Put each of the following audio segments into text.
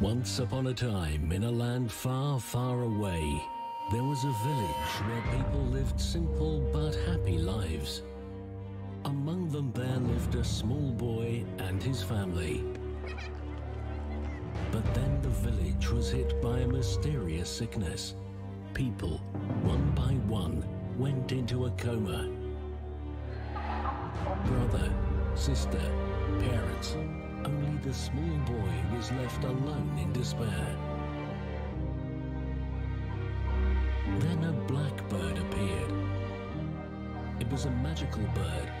Once upon a time, in a land far, far away, there was a village where people lived simple but happy lives. Among them there lived a small boy and his family. But then the village was hit by a mysterious sickness. People, one by one, went into a coma. Brother, sister, parents, only the small boy was left alone in despair. Then a blackbird appeared. It was a magical bird,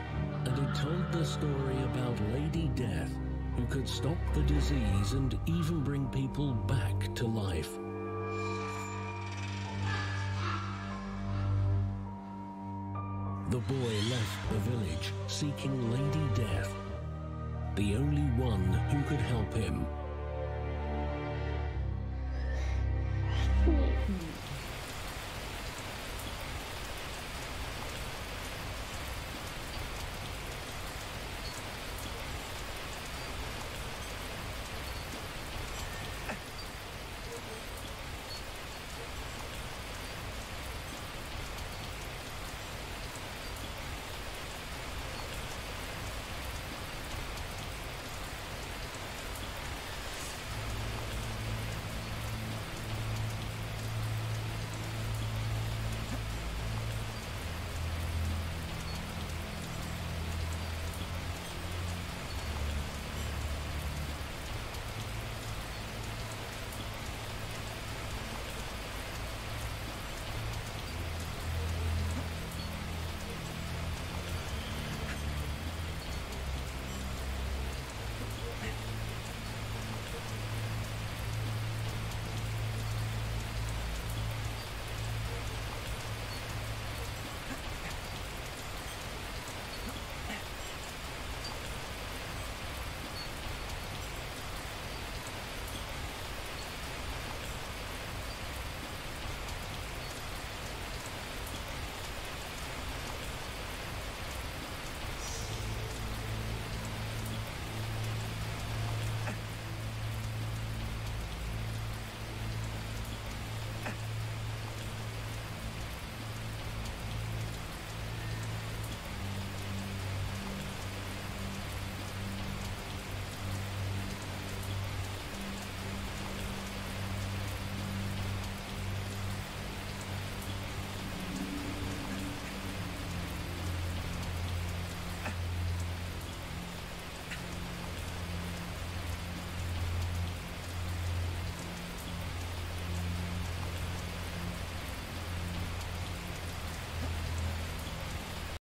and it told the story about Lady Death, who could stop the disease and even bring people back to life. The boy left the village seeking Lady Death, the only one who could help him